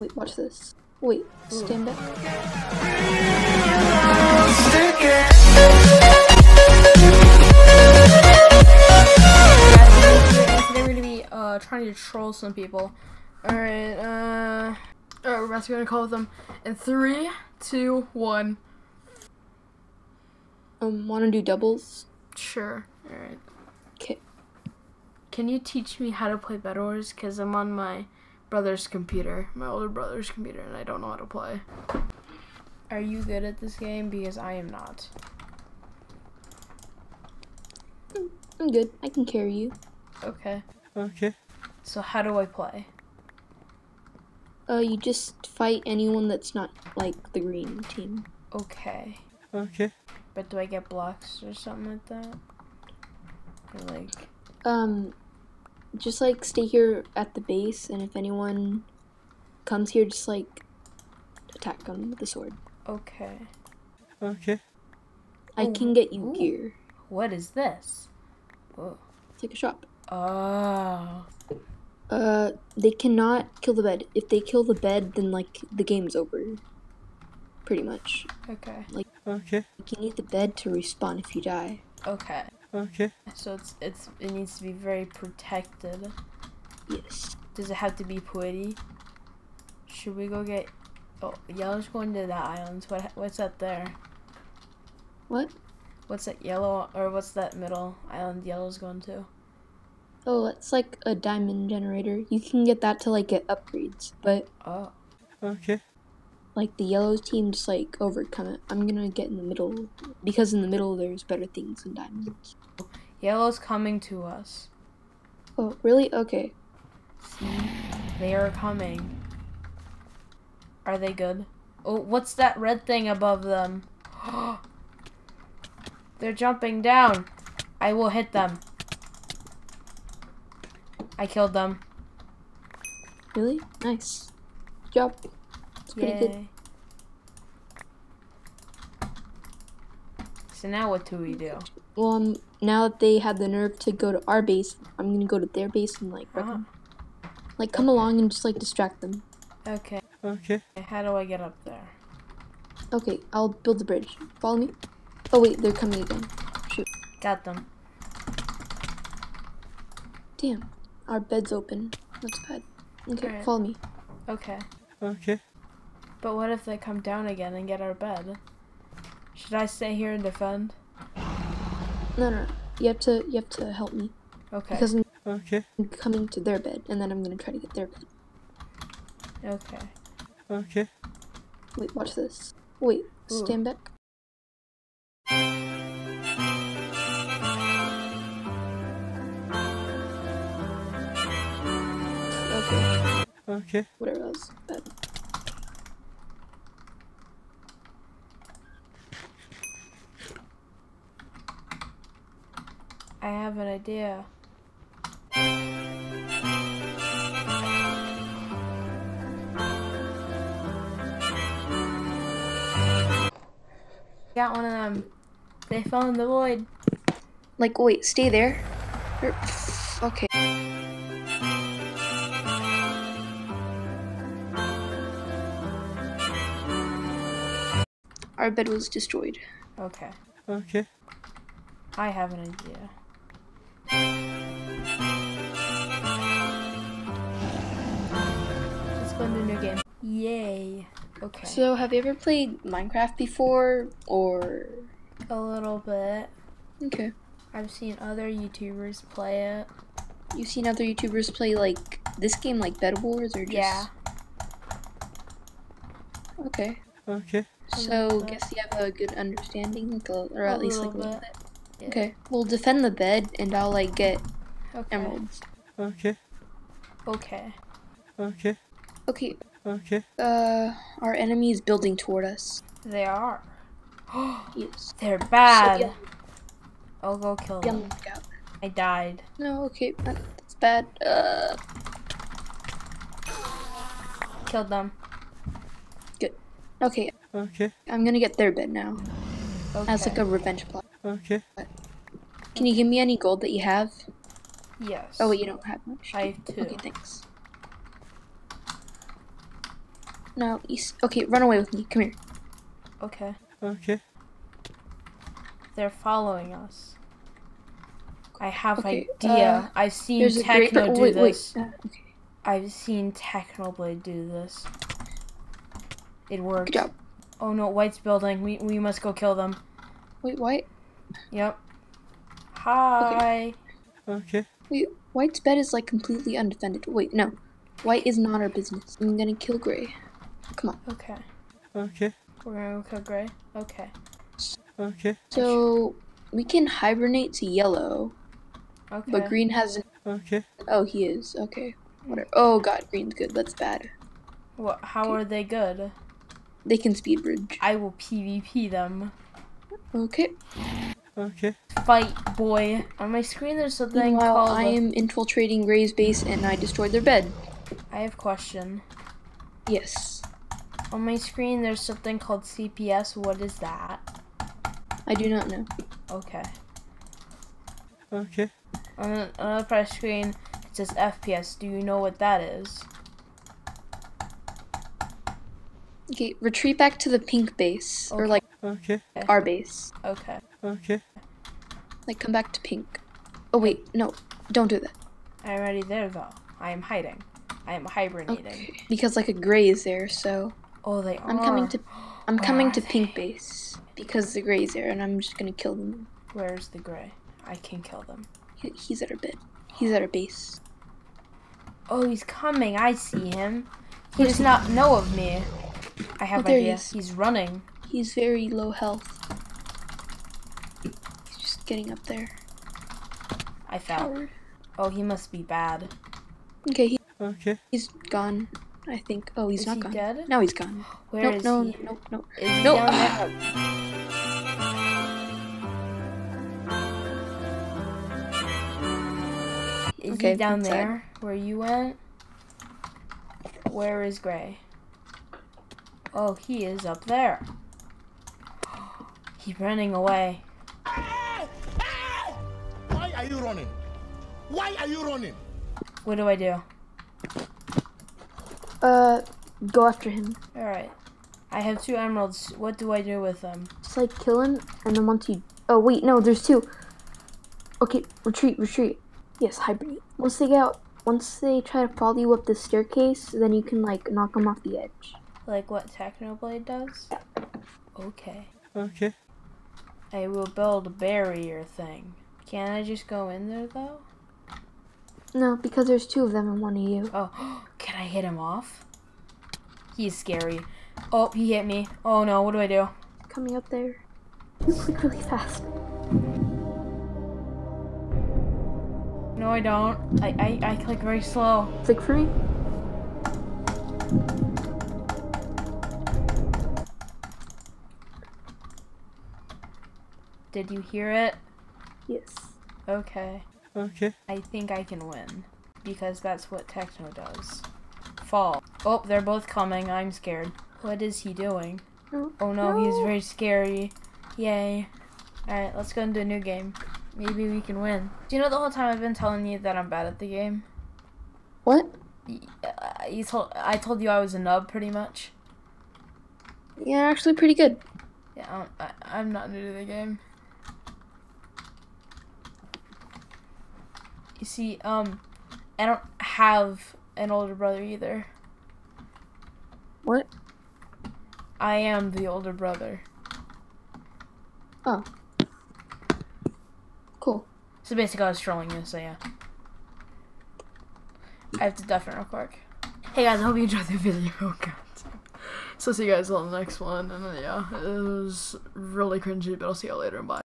Wait, watch this. Wait, stand back. today we're gonna be uh, trying to troll some people. Alright, uh. Alright, we're gonna call them in three, two, one. Um, wanna do doubles? Sure. Alright. Okay. Can you teach me how to play Bed Wars? Because I'm on my brother's computer, my older brother's computer, and I don't know how to play. Are you good at this game? Because I am not. I'm good. I can carry you. Okay. Okay. So, how do I play? Uh, you just fight anyone that's not like the green team. Okay. Okay. But do I get blocks or something like that? Or like. Um, just like stay here at the base, and if anyone comes here, just like attack them with the sword. Okay. Okay. I Oh, can get you ooh. gear. What is this? Oh. It's like a shop. Oh. Uh, they cannot kill the bed. If they kill the bed, then like the game's over. Pretty much. Okay. Like. Okay. Like, you need the bed to respawn if you die. Okay. Okay. So it's it's it needs to be very protected. Yes. Does it have to be pretty? Should we go get? Oh, yellow's going to that island. What what's that there? What? What's that yellow or what's that middle island yellow's going to? Oh, it's like a diamond generator. You can get that to like get upgrades, but Oh. Okay. Like the yellow team just like overcome it. I'm gonna get in the middle because in the middle there's better things than diamonds. Yellow's coming to us. Oh, really? Okay. See? They are coming. Are they good? Oh, what's that red thing above them? They're jumping down. I will hit them. I killed them. Really? Nice. Good job. It's pretty good. So now what do we do? Well, um, now that they had the nerve to go to our base, I'm gonna go to their base and like wreck Ah. 'em. Like come along and just like distract them. Okay. Okay. How do I get up there? Okay, I'll build the bridge. Follow me. Oh wait, they're coming again. Shoot. Got them. Damn, our bed's open. That's bad. Okay, Alright. follow me. Okay. Okay. But what if they come down again and get our bed? Should I stay here and defend? No, no, no. You have to, you have to help me Okay. because I'm Okay. coming to their bed, and then I'm gonna try to get their bed. Okay. Okay. Wait, watch this. Wait, Ooh. stand back. Okay, Okay. whatever else. Bed. I have an idea. Got one of them. They fell in the void. Like, wait, stay there. Er, Okay. Our bed was destroyed. Okay. Okay. I have an idea. Okay. So, have you ever played Minecraft before, or? a little bit. Okay. I've seen other YouTubers play it. You've seen other YouTubers play like this game, like Bed Wars, or just? Yeah. Okay. Okay. So, little guess you have a good understanding, like, a, or A at least like a little little bit. bit. Yeah. Okay. We'll defend the bed, and I'll like get Okay. emeralds. Okay. Okay. Okay. Okay. Okay. Uh, our enemy is building toward us. They are. Yes. They're bad. So, yeah, I'll go kill them. the lookout. I died. No, okay, that's bad. Uh, Killed them. Good. Okay, Okay. I'm gonna get their bed now. Okay. As like a revenge plot. Okay. Can you give me any gold that you have? yes. Oh wait, you don't have much. I have two. Okay, thanks. No, east. Okay, run away with me. Come here. Okay. Okay. They're following us. I have Okay, idea. uh, I've seen There's a great. Techno do wait, wait. this. Uh, okay. I've seen Technoblade do this. It worked. Good job. Oh no, White's building. We we must go kill them. Wait, White. Yep. Hi. Okay. Wait, White's bed is like completely undefended. Wait, no. White is not our business. I'm gonna kill Gray. Come on. Okay. Okay. We're gonna go kill Gray. Okay. Okay. So we can hibernate to yellow, Okay. but green hasn't. Okay. Oh, he is. Okay. Whatever. Oh god, green's good. That's bad. What? How are they good? They can speed bridge. I will PvP them. Okay. Okay. Fight, boy. On my screen, there's something Meanwhile, called. I am infiltrating Gray's base and I destroyed their bed. I have question. Yes. On my screen, there's something called CPS. What is that? I do not know. Okay. Okay. On the on the press screen, it says FPS. Do you know what that is? Okay, retreat back to the pink base. Or like Okay. our base. Okay. Okay. Like come back to pink. Oh wait, no. Don't do that. I'm already there though. I am hiding. I am hibernating. Okay. Because like a gray is there, so Oh, they I'm are. coming to I'm Where coming to they? pink base. Because the gray's there and I'm just gonna kill them. Where's the gray? I can kill them. He, he's at our bed. He's at our base. Oh, he's coming. I see him. He Where's does he? not know of me. I have Oh, there he He's running. He's very low health. He's just getting up there. I fell. Coward. Oh, he must be bad. Okay, he, Okay. he's gone. I think. Oh, he's Is not he gone. dead? Now he's gone. Where no, is no, he? no, no. Is he No. down ah. there? Is Okay, he down that's sad. there where you went? Where is Gray? Oh, he is up there. He's running away. Why are you running? Why are you running? What do I do? Uh, go after him. Alright. I have two emeralds. What do I do with them? Just like kill him, and then once you. Oh wait, no, there's two. Okay, retreat, retreat. Yes, hibernate. Once they get out, once they try to follow you up the staircase, then you can like knock them off the edge. Like what Technoblade does? Okay. Okay. I will build a barrier thing. Can I just go in there though? No, because there's two of them and one of you. Oh, can I hit him off? He's scary. Oh, he hit me. Oh no, what do I do? Coming up there. You click really fast. No, I don't. I, I, I click very slow. Click for me. Did you hear it? Yes. Okay. Okay. I think I can win. Because that's what Techno does. Fall. Oh, they're both coming. I'm scared. What is he doing? No. Oh no, he's very scary. Yay. Alright, let's go into a new game. Maybe we can win. Do you know the whole time I've been telling you that I'm bad at the game? What? Y- uh, You told I told you I was a nub pretty much. Yeah, actually pretty good. Yeah, I'm, I, I'm not new to the game. You see, um, I don't have an older brother either. What? I am the older brother. Oh. Cool. So basically, I was trolling you. So yeah. I have to duff it real quick. Hey guys, I hope you enjoyed the video. Oh god. So see you guys on the next one, and then, yeah, it was really cringy, but I'll see y'all later. Bye.